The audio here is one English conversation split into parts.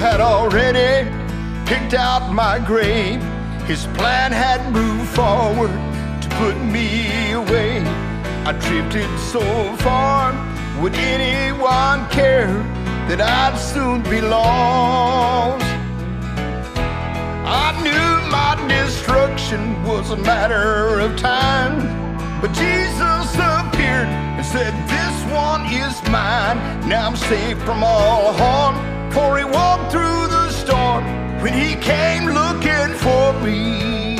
had already picked out my grave. His plan had moved forward to put me away. I drifted so far, would anyone care that I'd soon be lost? I knew my destruction was a matter of time, but Jesus appeared and said, This one is mine. Now I'm safe from all harm, for he walked through the storm when he came looking for me.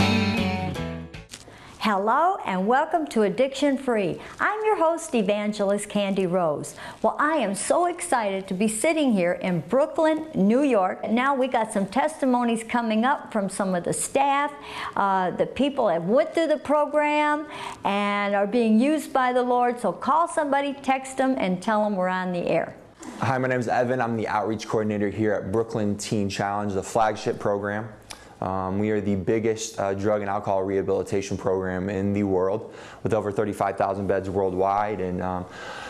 Hello and welcome to Addiction Free. I'm your host, Evangelist Kandi Rose. Well, I am so excited to be sitting here in Brooklyn, New York. Now we got some testimonies coming up from some of the staff, uh, the people that went through the program and are being used by the Lord. So call somebody, text them, and tell them we're on the air. Hi, my name is Evan. I'm the outreach coordinator here at Brooklyn Teen Challenge, the flagship program. Um, we are the biggest uh, drug and alcohol rehabilitation program in the world with over 35,000 beds worldwide and um,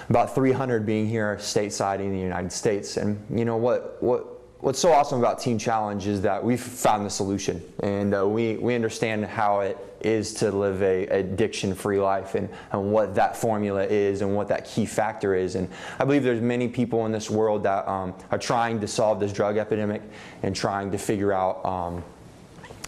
about 300 being here stateside in the United States. And you know what, what, what's so awesome about Teen Challenge is that we've found the solution and uh, we, we understand how it is to live a addiction free life and, and what that formula is and what that key factor is and i believe there's many people in this world that um, are trying to solve this drug epidemic and trying to figure out um,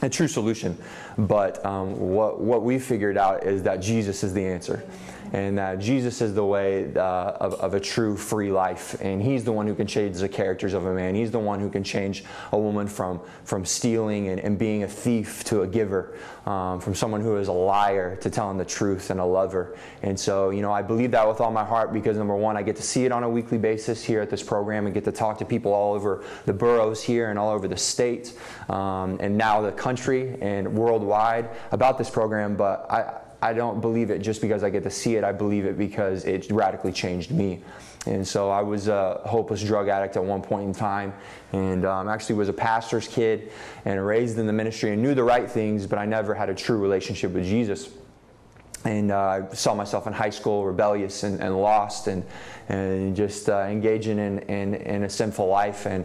a true solution. But um, what, what we figured out is that Jesus is the answer and that Jesus is the way uh, of, of, a true free life. And He's the one who can change the characters of a man. He's the one who can change a woman from, from stealing and, and being a thief to a giver, um, from someone who is a liar to telling the truth and a lover. And so, you know, I believe that with all my heart because number one, I get to see it on a weekly basis here at this program and get to talk to people all over the boroughs here and all over the state um, and now the country and worldwide about this program. But I, I don't believe it just because I get to see it. I believe it because it radically changed me. And so I was a hopeless drug addict at one point in time, and um, actually was a pastor's kid and raised in the ministry and knew the right things, but I never had a true relationship with Jesus. And uh, I saw myself in high school rebellious and, and lost and, and just uh, engaging in, in, in a sinful life. And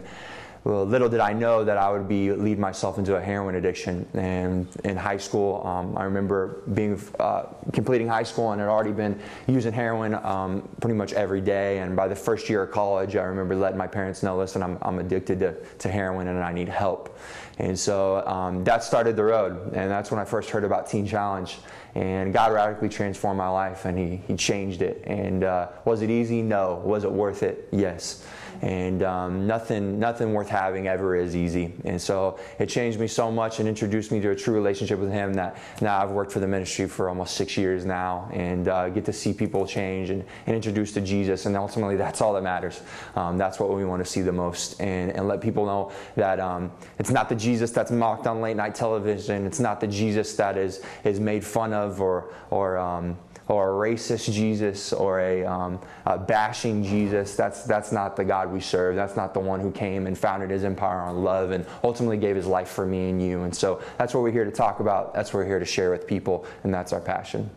well, little did I know that I would be lead myself into a heroin addiction. And in high school, um, I remember being uh, completing high school and had already been using heroin um, pretty much every day. And by the first year of college, I remember letting my parents know, listen, I'm, I'm addicted to, to heroin and I need help. And so um, that started the road, and that's when I first heard about Teen Challenge. And God radically transformed my life, and He, he changed it. And uh, was it easy? No. Was it worth it? Yes and um, nothing nothing worth having ever is easy. And so it changed me so much and introduced me to a true relationship with him that now I've worked for the ministry for almost six years now and uh, get to see people change and, and introduced to Jesus. And ultimately that's all that matters. Um, that's what we want to see the most. And, and let people know that um, it's not the Jesus that's mocked on late night television. It's not the Jesus that is is made fun of or or um, or a racist Jesus or a, um, a, bashing Jesus. That's, that's not the God we serve. That's not the one who came and founded his empire on love and ultimately gave his life for me and you. And so that's what we're here to talk about. That's what we're here to share with people, and that's our passion.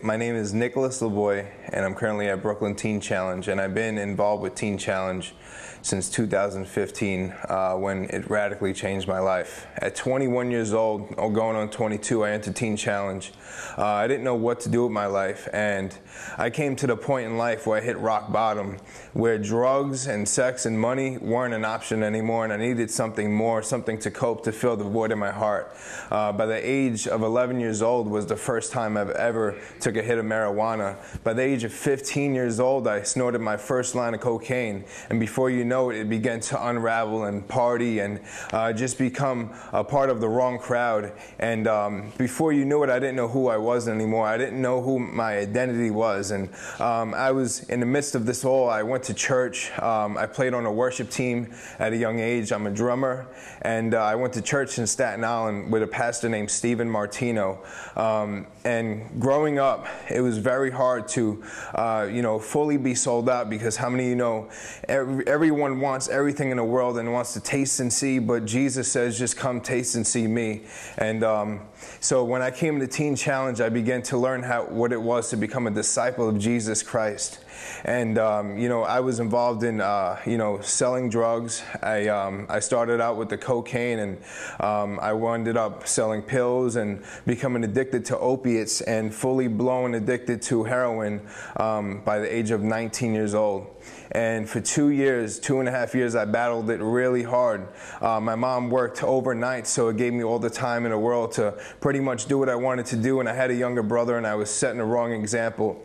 My name is Nicholas LeBoy, and I'm currently at Brooklyn Teen Challenge, and I've been involved with Teen Challenge since 2015 uh, when it radically changed my life. At 21 years old, or going on 22, I entered Teen Challenge. Uh, I didn't know what to do with my life, and I came to the point in life where I hit rock bottom, where drugs and sex and money weren't an option anymore, and I needed something more, something to cope to fill the void in my heart. Uh, by the age of 11 years old was the first time I've ever took a hit of marijuana. By the age of 15 years old, I snorted my first line of cocaine, and before you know it, it began to unravel and party and uh, just become a part of the wrong crowd. And um, before you knew it, I didn't know who I was anymore. I didn't know who my identity was. And um, I was in the midst of this all. I went to church. Um, I played on a worship team at a young age. I'm a drummer. And uh, I went to church in Staten Island with a pastor named Stephen Martino. Um, and growing up, it was very hard to, uh, you know, fully be sold out because how many you know, every, everyone everyone wants everything in the world and wants to taste and see, but Jesus says, just come taste and see me. And um, so when I came to Teen Challenge, I began to learn how, what it was to become a disciple of Jesus Christ. And um, you know, I was involved in uh, you know selling drugs. I um, I started out with the cocaine, and um, I ended up selling pills and becoming addicted to opiates and fully blown addicted to heroin um, by the age of 19 years old. And for two years, two and a half years, I battled it really hard. Uh, my mom worked overnight, so it gave me all the time in the world to pretty much do what I wanted to do. And I had a younger brother, and I was setting the wrong example.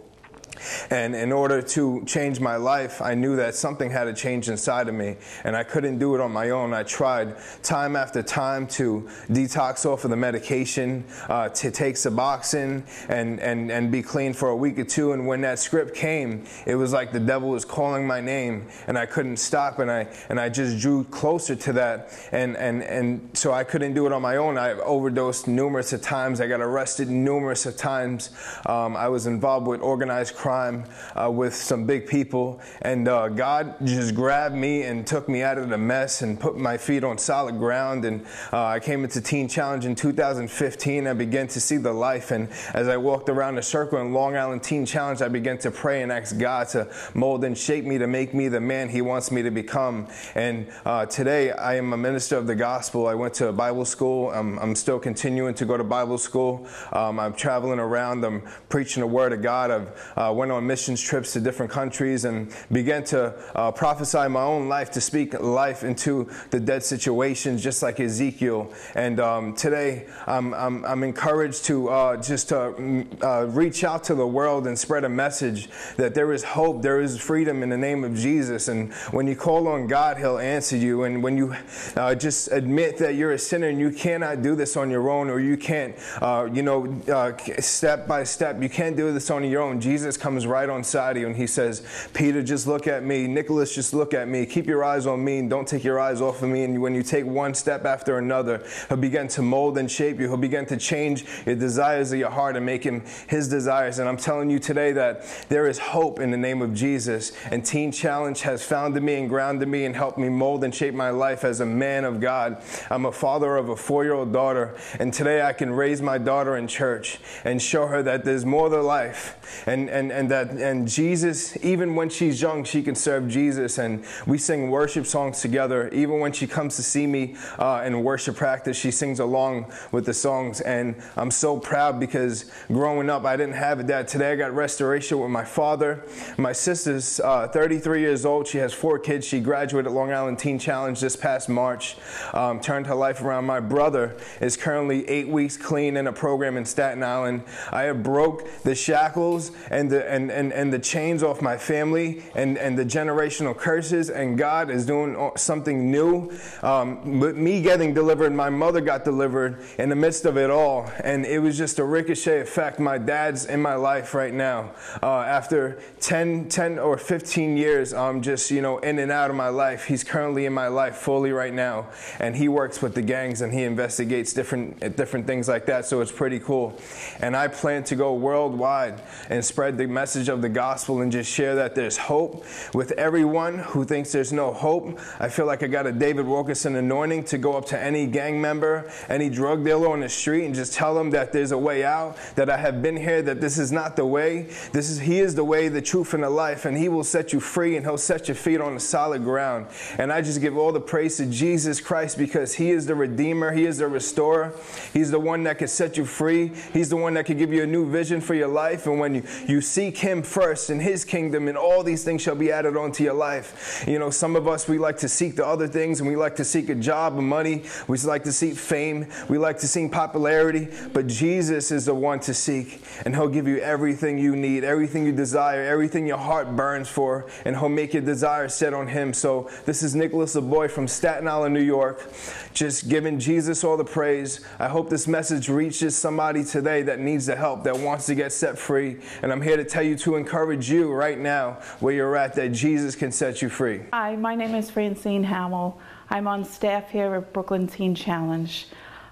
And in order to change my life, I knew that something had to change inside of me, and I couldn't do it on my own. I tried time after time to detox off of the medication, uh, to take Suboxone, and, and, and be clean for a week or two. And when that script came, it was like the devil was calling my name, and I couldn't stop, and I, and I just drew closer to that. And, and, and so I couldn't do it on my own. I overdosed numerous of times. I got arrested numerous of times. Um, I was involved with organized crime crime uh, with some big people. And uh, God just grabbed me and took me out of the mess and put my feet on solid ground. And uh, I came into Teen Challenge in 2015. I began to see the life. And as I walked around the circle in Long Island Teen Challenge, I began to pray and ask God to mold and shape me to make me the man He wants me to become. And uh, today, I am a minister of the gospel. I went to Bible school. I'm, I'm still continuing to go to Bible school. Um, I'm traveling around. I'm preaching the word of God. I've uh, went on missions trips to different countries and began to uh, prophesy my own life to speak life into the dead situations, just like Ezekiel. And um, today, I'm, I'm, I'm, encouraged to uh, just to mm, uh, reach out to the world and spread a message that there is hope, there is freedom in the name of Jesus. And when you call on God, He'll answer you. And when you uh, just admit that you're a sinner and you cannot do this on your own, or you can't, uh, you know, uh, step by step, you can't do this on your own. Jesus comes right on side of you and he says, Peter, just look at me. Nicholas, just look at me. Keep your eyes on me and don't take your eyes off of me. And when you take one step after another, he'll begin to mold and shape you. He'll begin to change your desires of your heart and make him his desires. And I'm telling you today that there is hope in the name of Jesus. And Teen Challenge has founded me and grounded me and helped me mold and shape my life as a man of God. I'm a father of a four year old daughter. And today I can raise my daughter in church and show her that there's more to life. And, and, and that and Jesus, even when she's young, she can serve Jesus. And we sing worship songs together. Even when she comes to see me uh, in worship practice, she sings along with the songs. And I'm so proud because growing up, I didn't have a dad. Today, I got restoration with my father. My sister's uh, 33 years old. She has four kids. She graduated Long Island Teen Challenge this past March, um, turned her life around. My brother is currently eight weeks clean in a program in Staten Island. I have broke the shackles and the and and, and the chains off my family and, and the generational curses, and God is doing something new. Um, but me getting delivered, my mother got delivered in the midst of it all, and it was just a ricochet effect. My dad's in my life right now. Uh, after 10, 10 or 15 years, um, just you know in and out of my life, he's currently in my life fully right now, and he works with the gangs and he investigates different different things like that. So it's pretty cool, and I plan to go worldwide and spread the message of the gospel and just share that there's hope with everyone who thinks there's no hope. I feel like I got a David Wilkerson anointing to go up to any gang member, any drug dealer on the street and just tell them that there's a way out, that I have been here, that this is not the way. This is He is the way, the truth, and the life, and He will set you free and He'll set your feet on the solid ground. And I just give all the praise to Jesus Christ because He is the Redeemer, He is the restorer, He's the one that can set you free, He's the one that can give you a new vision for your life. And when you, you seek Him first in his kingdom, and all these things shall be added onto your life. You know, some of us, we like to seek the other things, and we like to seek a job and money. We like to seek fame. We like to seek popularity. But Jesus is the one to seek, and he'll give you everything you need, everything you desire, everything your heart burns for, and he'll make your desires set on him. So this is Nicholas, a boy from Staten Island, New York, just giving Jesus all the praise. I hope this message reaches somebody today that needs the help, that wants to get set free. And I'm here to tell you to encourage you right now where you're at that Jesus can set you free. Hi, my name is Francine Hamill. I'm on staff here at Brooklyn Teen Challenge.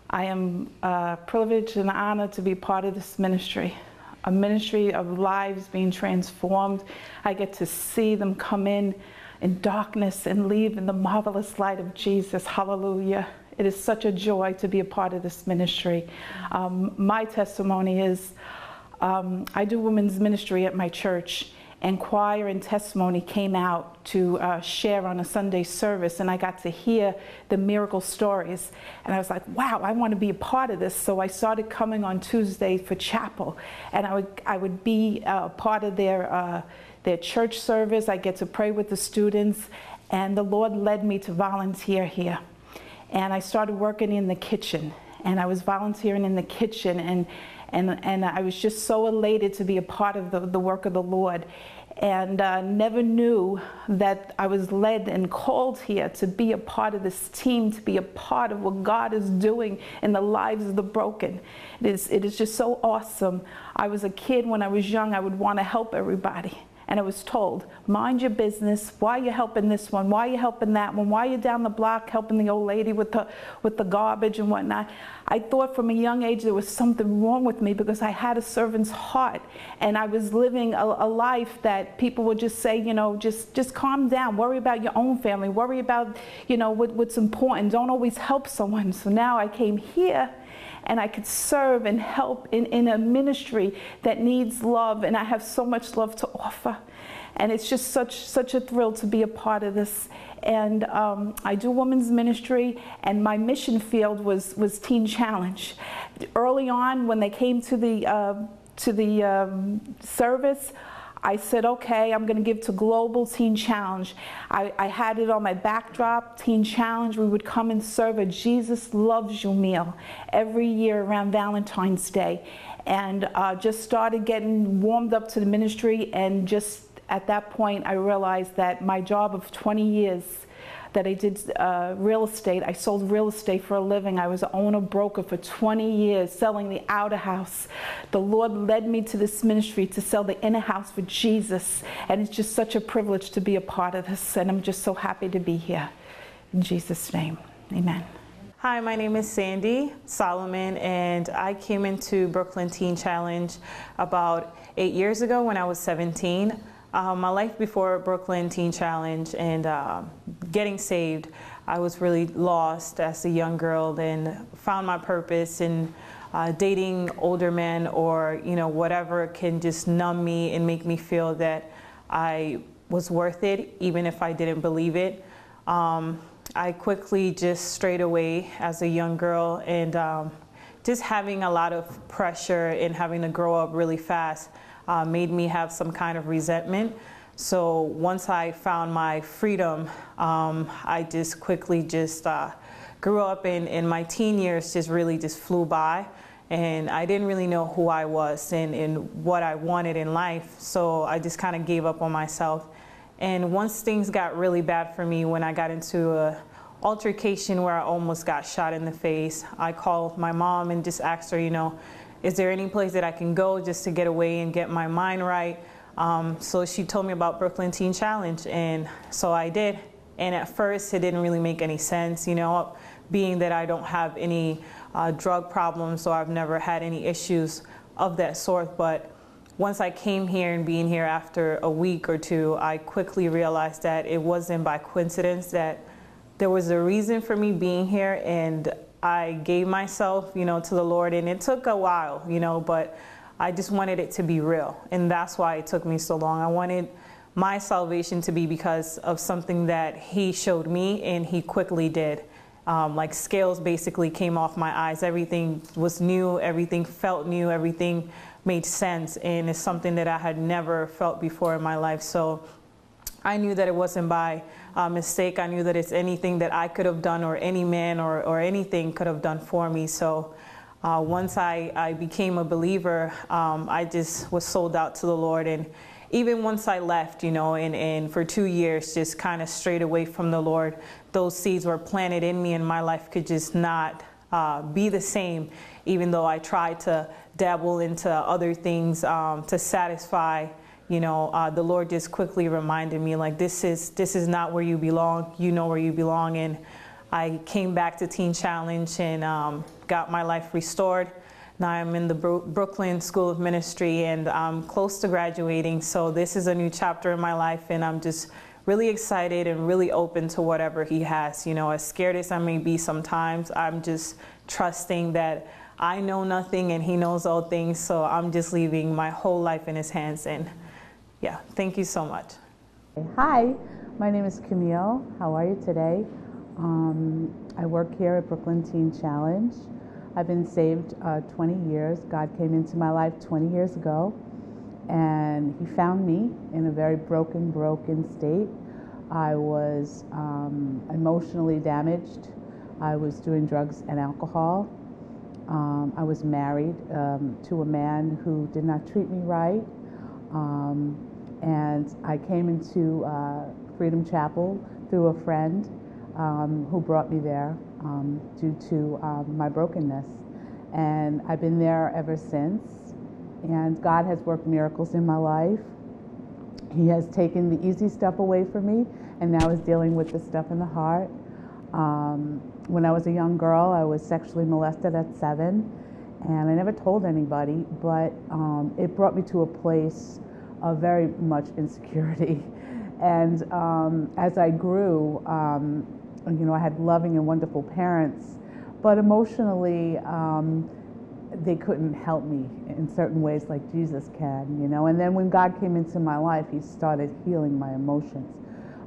I am uh, privileged and honored to be part of this ministry, a ministry of lives being transformed. I get to see them come in in darkness and leave in the marvelous light of Jesus. Hallelujah. It is such a joy to be a part of this ministry. Um, my testimony is um, I do women's ministry at my church, and choir and testimony came out to uh, share on a Sunday service, and I got to hear the miracle stories. And I was like, wow, I want to be a part of this. So I started coming on Tuesday for chapel, and I would, I would be uh, part of their, uh, their church service. I get to pray with the students, and the Lord led me to volunteer here. And I started working in the kitchen, and I was volunteering in the kitchen, and and, and I was just so elated to be a part of the, the work of the Lord and uh, never knew that I was led and called here to be a part of this team, to be a part of what God is doing in the lives of the broken. It is, it is just so awesome. I was a kid when I was young, I would want to help everybody and I was told, mind your business. Why you helping this one? Why you helping that one? Why you down the block helping the old lady with the, with the garbage and whatnot? I thought from a young age there was something wrong with me because I had a servant's heart and I was living a, a life that people would just say, you know, just, just calm down. Worry about your own family. Worry about, you know, what, what's important. Don't always help someone. So now I came here and I could serve and help in, in a ministry that needs love, and I have so much love to offer. And it's just such such a thrill to be a part of this. And um, I do women's ministry, and my mission field was was Teen Challenge. Early on, when they came to the uh, to the um, service, I said, okay, I'm going to give to Global Teen Challenge. I, I, had it on my backdrop, Teen Challenge. We would come and serve a Jesus Loves You meal every year around Valentine's Day. And uh, just started getting warmed up to the ministry. And just at that point, I realized that my job of 20 years that I did uh, real estate. I sold real estate for a living. I was an owner broker for 20 years, selling the outer house. The Lord led me to this ministry to sell the inner house for Jesus. And it's just such a privilege to be a part of this. And I'm just so happy to be here. In Jesus' name, amen. Hi, my name is Sandy Solomon, and I came into Brooklyn Teen Challenge about eight years ago when I was 17. Uh, my life before Brooklyn Teen Challenge and uh, getting saved, I was really lost as a young girl and found my purpose in uh, dating older men or you know whatever can just numb me and make me feel that I was worth it even if I didn't believe it. Um, I quickly just strayed away as a young girl and um, just having a lot of pressure and having to grow up really fast uh, made me have some kind of resentment. So once I found my freedom, um, I just quickly just uh, grew up and in my teen years just really just flew by and I didn't really know who I was and, and what I wanted in life. So I just kind of gave up on myself. And once things got really bad for me, when I got into a altercation where I almost got shot in the face, I called my mom and just asked her, you know, is there any place that I can go just to get away and get my mind right? Um, so she told me about Brooklyn Teen Challenge, and so I did. And at first, it didn't really make any sense, you know, being that I don't have any uh, drug problems, so I've never had any issues of that sort. But once I came here and being here after a week or two, I quickly realized that it wasn't by coincidence that there was a reason for me being here, and I gave myself, you know, to the Lord, and it took a while, you know, but I just wanted it to be real, and that's why it took me so long. I wanted my salvation to be because of something that He showed me, and He quickly did. Um, like scales basically came off my eyes. Everything was new, everything felt new, everything made sense, and it's something that I had never felt before in my life. So I knew that it wasn't by uh, mistake. I knew that it's anything that I could have done or any man or, or anything could have done for me. So uh, once I, I became a believer, um, I just was sold out to the Lord. And even once I left, you know, and, and for two years, just kind of strayed away from the Lord, those seeds were planted in me, and my life could just not uh, be the same, even though I tried to dabble into other things um, to satisfy you know, uh, the Lord just quickly reminded me like this is this is not where you belong. You know where you belong, and I came back to Teen Challenge and um, got my life restored. Now I'm in the Bro Brooklyn School of Ministry and I'm close to graduating. So this is a new chapter in my life, and I'm just really excited and really open to whatever He has. You know, as scared as I may be sometimes, I'm just trusting that. I know nothing and he knows all things, so I'm just leaving my whole life in his hands and yeah, thank you so much. Hi, my name is Camille. How are you today? Um, I work here at Brooklyn Teen Challenge. I've been saved uh, 20 years. God came into my life 20 years ago, and He found me in a very broken, broken state. I was um, emotionally damaged. I was doing drugs and alcohol. Um, I was married um, to a man who did not treat me right. Um, and I came into uh, Freedom Chapel through a friend um, who brought me there um, due to um, my brokenness. And I've been there ever since. And God has worked miracles in my life. He has taken the easy stuff away from me and now is dealing with the stuff in the heart. Um, when I was a young girl, I was sexually molested at seven, and I never told anybody, but um, it brought me to a place of very much insecurity. And um, as I grew, um, you know, I had loving and wonderful parents, but emotionally, um, they couldn't help me in certain ways like Jesus can, you know. And then when God came into my life, He started healing my emotions.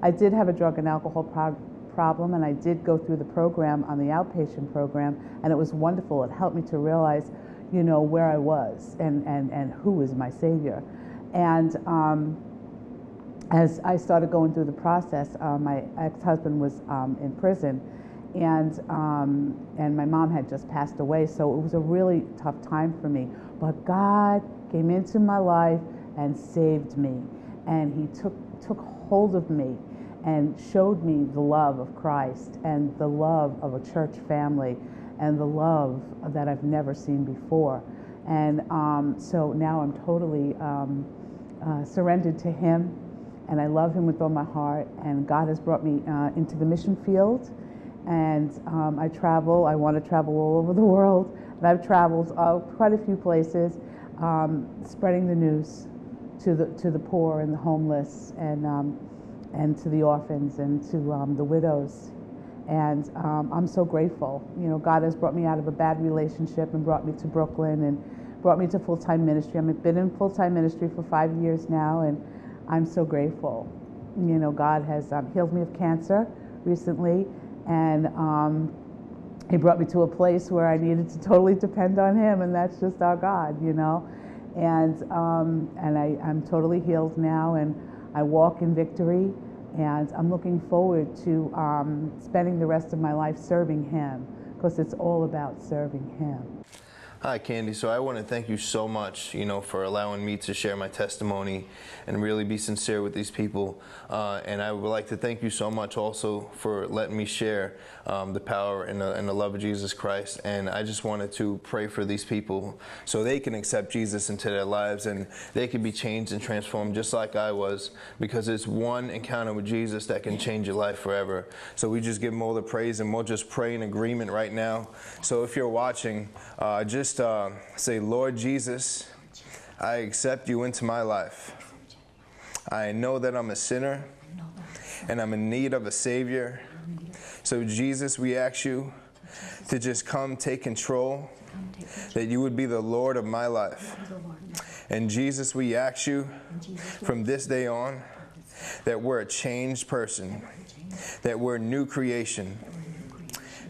I did have a drug and alcohol pro- problem, and I did go through the program on the outpatient program, and it was wonderful. It helped me to realize, you know, where I was and, and, and who was my Savior. And um, as I started going through the process, uh, my ex-husband was um, in prison, and um, and my mom had just passed away, so it was a really tough time for me. But God came into my life and saved me, and He took took hold of me and showed me the love of Christ and the love of a church family and the love that I've never seen before. And um, so now I'm totally um, uh, surrendered to Him and I love Him with all my heart. And God has brought me uh, into the mission field. And um, I travel, I want to travel all over the world. And I've traveled uh, quite a few places, um, spreading the news to the, to the poor and the homeless and um, and to the orphans and to um, the widows. And um, I'm so grateful. You know, God has brought me out of a bad relationship and brought me to Brooklyn and brought me to full time ministry. I've been in full time ministry for five years now, and I'm so grateful. You know, God has um, healed me of cancer recently, and um, He brought me to a place where I needed to totally depend on Him, and that's just our God, you know. And um, and I, I'm totally healed now, and I walk in victory, and I'm looking forward to um, spending the rest of my life serving Him because it's all about serving Him. Hi, Kandi. So I want to thank you so much, you know, for allowing me to share my testimony and really be sincere with these people. Uh, and I would like to thank you so much also for letting me share um, the power and the, and the love of Jesus Christ. And I just wanted to pray for these people so they can accept Jesus into their lives and they can be changed and transformed just like I was because it's one encounter with Jesus that can change your life forever. So we just give him all the praise and we'll just pray in agreement right now. So if you're watching, uh, just just uh, say, Lord Jesus, I accept you into my life. I know that I'm a sinner and I'm in need of a Savior. So, Jesus, we ask you to just come take control, that you would be the Lord of my life. And, Jesus, we ask you from this day on that we're a changed person, that we're a new creation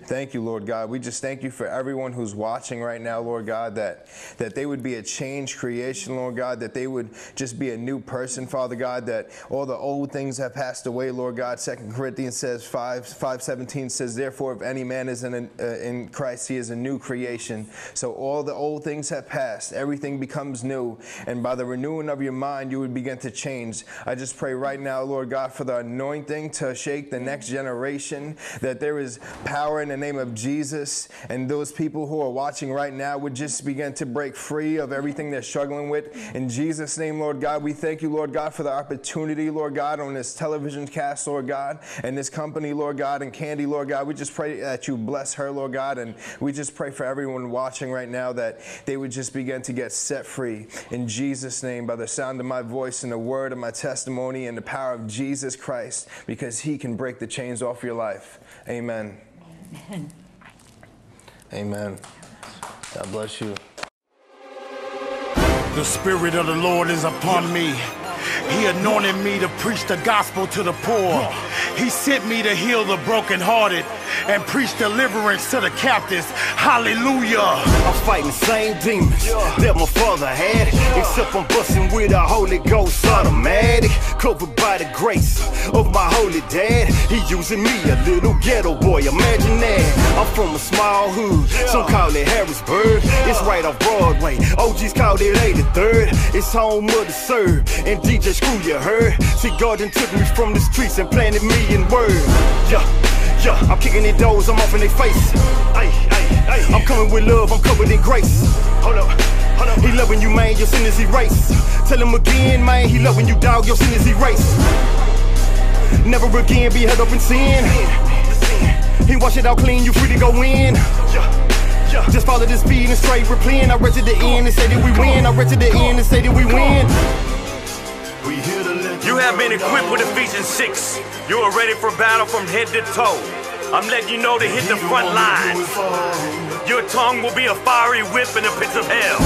Thank you, Lord God. We just thank you for everyone who's watching right now, Lord God, that, that they would be a changed creation, Lord God, that they would just be a new person, Father God, that all the old things have passed away, Lord God. Second Corinthians says 5, 517 says, Therefore, if any man is in, uh, in Christ, he is a new creation. So all the old things have passed. Everything becomes new. And by the renewing of your mind, you would begin to change. I just pray right now, Lord God, for the anointing to shake the next generation, that there is power in the name of Jesus. And those people who are watching right now would just begin to break free of everything they're struggling with. In Jesus' name, Lord God, we thank you, Lord God, for the opportunity, Lord God, on this television cast, Lord God, and this company, Lord God, and Kandi, Lord God. We just pray that you bless her, Lord God. And we just pray for everyone watching right now that they would just begin to get set free. In Jesus' name, by the sound of my voice and the word of my testimony and the power of Jesus Christ, because he can break the chains off your life. Amen. Amen. Amen. God bless you. The Spirit of the Lord is upon me He anointed me to preach the gospel to the poor. He sent me to heal the brokenhearted and preach deliverance to the captives. Hallelujah. I'm fighting the same demons that my father had, except I'm busting with a Holy Ghost automatic. Covered by the grace of my holy dad. He using me, a little ghetto boy. Imagine that. I'm from a small hood, some call it Harrisburg. It's right off Broadway. OGs called it 83rd. It's home of the serve and DJ Screw. You heard? See, God took me from the streets and planted me in word. Yeah. Yeah, I'm kicking their doors, I'm off in their face. Ay, ay, ay. I'm coming with love, I'm covered in grace. Hold up, hold up. He loving you, man, your sin is erased. Tell him again, man, he loving you, dog, your sin is erased. Never again be held up in sin. He wash it out clean, you free to go in. Just follow the speed and straight replaying. I read to the end and say that we win. I read to the end and say that we win. You have been equipped with Ephesians 6. You are ready for battle from head to toe. I'm letting you know to hit the front lines. Your tongue will be a fiery whip in the pits of hell.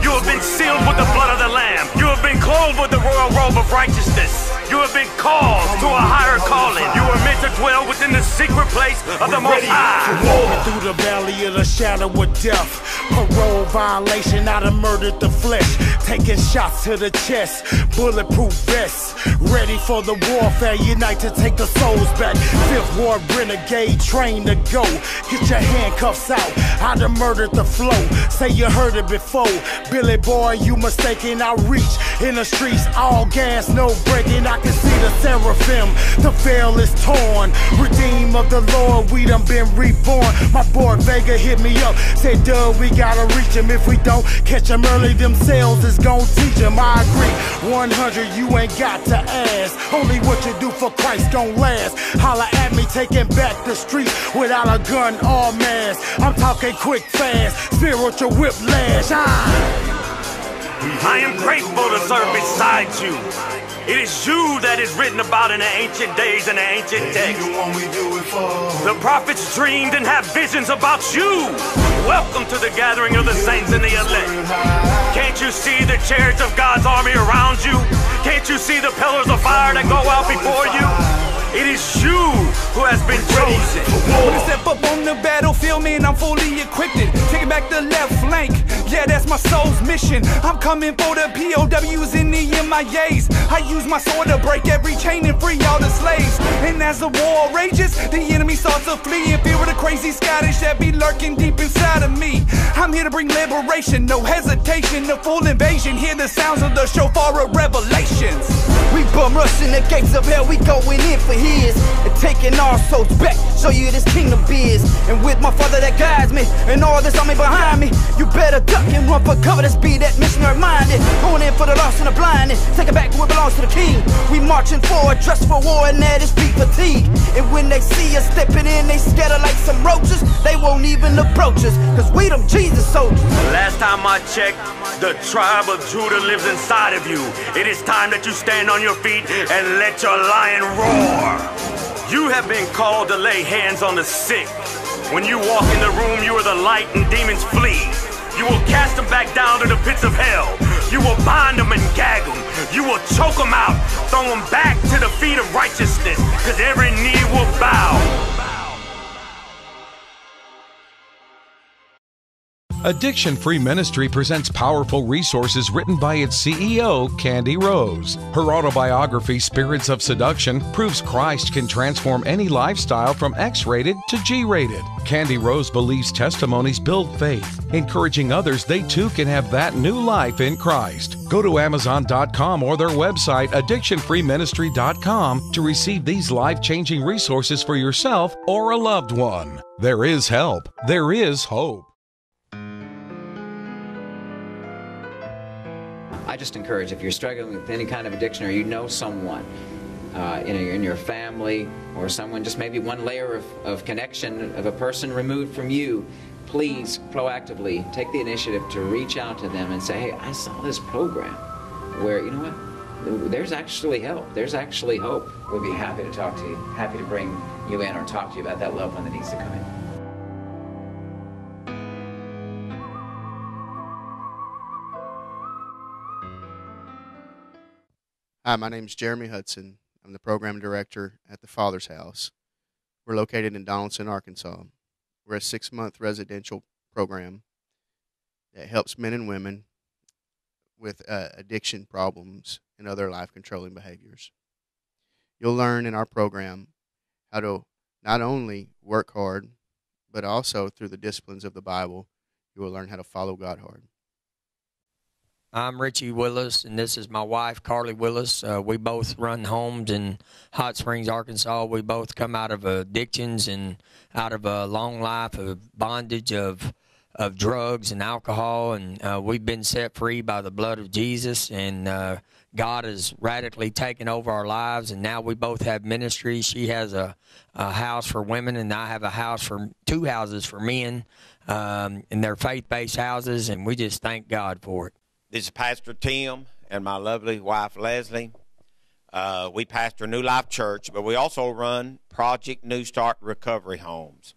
You have been sealed with the blood of the Lamb. You have been clothed with the royal robe of righteousness. You have been called to a higher calling. You are meant to dwell within the secret place of the Most High. Walking through the valley of the shadow of death. Parole violation, I done murdered the flesh. Taking shots to the chest. Bulletproof vests. Ready for the warfare. Unite to take the souls back. Fifth Ward renegade, train to go. Get your handcuffs out. I done murdered the flow. Say you heard it before. Billy boy, you mistaken. I reach in the streets. All gas, no breaking. I can see the seraphim. The veil is torn. Redeem of the Lord, we done been reborn. My boy Vega hit me up. Said, Doug, we gotta reach him. If we don't catch him early, them themselves is gon' teach him. I agree. 100, you ain't got to ask. Only what you do for Christ gon' last. Holla at me, taking back the street without a gun or mask. I'm talking quick, fast, spiritual whiplash. Ah. I am grateful to serve beside you. It is you that is written about in the ancient days and the ancient texts. The prophets dreamed and have visions about you. Welcome to the gathering of the saints and the elect. Can't you see the chariots of God's army around you? Can't you see the pillars of fire that go out before you? It is you who has been chosen. When I step up on the battlefield, man, I'm fully equipped. Taking back the left flank. Yeah, that's my soul's mission. I'm coming for the POWs and the MIAs. I use my sword to break every chain and free all the slaves. And as the war rages, the enemy starts to flee in fear of the crazy Scottish that be lurking deep inside of me. I'm here to bring liberation, no hesitation, the full invasion. Hear the sounds of the shofar of revelations. We bum rushing the gates of hell, we going in for his and taking souls back. Show you this kingdom biz. And with my father that guides me and all this army behind me, you better duck and run for cover. Let's be that missionary minded. Going in for the lost and the blinded. Take it back to what belongs to the king. We marching forward, dressed for war, and that is beat fatigue. And when they see us stepping in, they scatter like some roaches. They won't even approach us, cause we them Jesus soldiers. Last time I checked, the tribe of Judah lives inside of you. It is time that you stand on your feet and let your lion roar. You have been called to lay hands on the sick. When you walk in the room, you are the light and demons flee. You will cast them back down to the pits of hell. You will bind them and gag them. You will choke them out, throw them back to the feet of righteousness, because every knee will bow. Addiction Free Ministry presents powerful resources written by its CEO, Kandi Rose. Her autobiography, Spirits of Seduction, proves Christ can transform any lifestyle from X rated to G rated. Kandi Rose believes testimonies build faith, encouraging others they too can have that new life in Christ. Go to Amazon.com or their website, addictionfreeministry.com, to receive these life changing resources for yourself or a loved one. There is help, there is hope. Just encourage if you're struggling with any kind of addiction or you know someone uh, in, in your family or someone, just maybe one layer of, of connection of a person removed from you, please proactively take the initiative to reach out to them and say, hey, I saw this program where, you know what, there's actually help. There's actually hope. We'll be happy to talk to you, happy to bring you in or talk to you about that loved one that needs to come in. Hi, my name is Jeremy Hudson. I'm the program director at the Father's House. We're located in Donaldson, Arkansas. We're a six month residential program that helps men and women with uh, addiction problems and other life controlling behaviors. You'll learn in our program how to not only work hard, but also through the disciplines of the Bible, you will learn how to follow God hard. I'm Richie Willis, and this is my wife, Carly Willis. Uh, we both run homes in Hot Springs, Arkansas. We both come out of addictions and out of a long life of bondage of of drugs and alcohol, and uh, we've been set free by the blood of Jesus, and uh, God has radically taken over our lives. And now we both have ministry. She has a, a house for women, and I have a house for two houses for men, um, and they're faith-based houses, and we just thank God for it. This is Pastor Tim and my lovely wife Leslie. Uh, we pastor New Life Church, but we also run Project New Start Recovery Homes.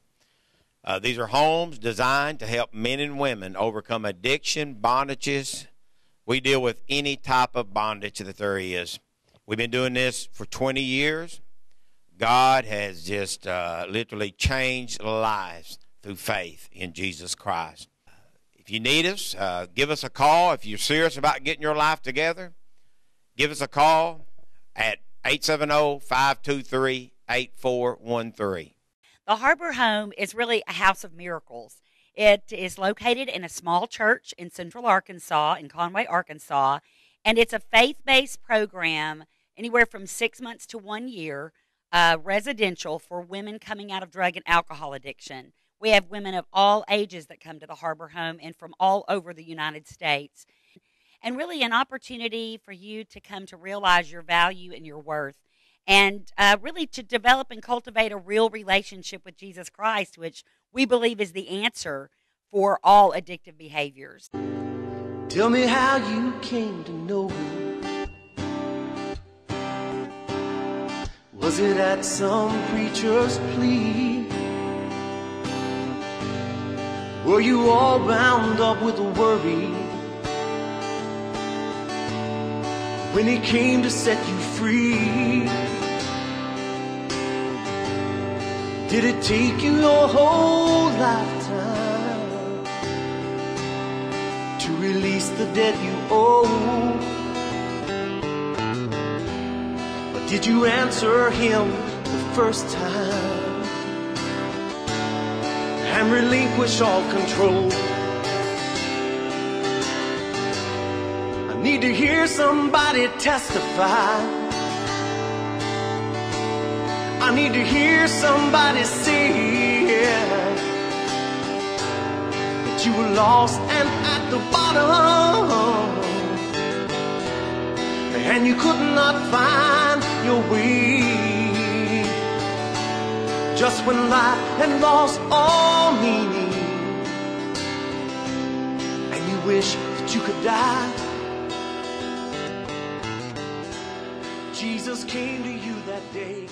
Uh, these are homes designed to help men and women overcome addiction, bondages. We deal with any type of bondage that there is. We've been doing this for 20 years. God has just uh, literally changed lives through faith in Jesus Christ. If you need us, uh, give us a call. If you're serious about getting your life together, give us a call at 870 523 8413. The Harbor Home is really a house of miracles. It is located in a small church in central Arkansas, in Conway, Arkansas, and it's a faith based program anywhere from six months to one year, uh, residential for women coming out of drug and alcohol addiction. We have women of all ages that come to the Harbor Home and from all over the United States. And really, an opportunity for you to come to realize your value and your worth. And uh, really to develop and cultivate a real relationship with Jesus Christ, which we believe is the answer for all addictive behaviors. Tell me how you came to know me. Was it at some preacher's plea? Were you all bound up with worry? When he came to set you free Did it take you your whole lifetime To release the debt you owe? Or did you answer him the first time? And relinquish all control. I need to hear somebody testify. I need to hear somebody say that you were lost and at the bottom, and you could not find your way just when life had lost all meaning and you wish that you could die. Jesus came to you that day.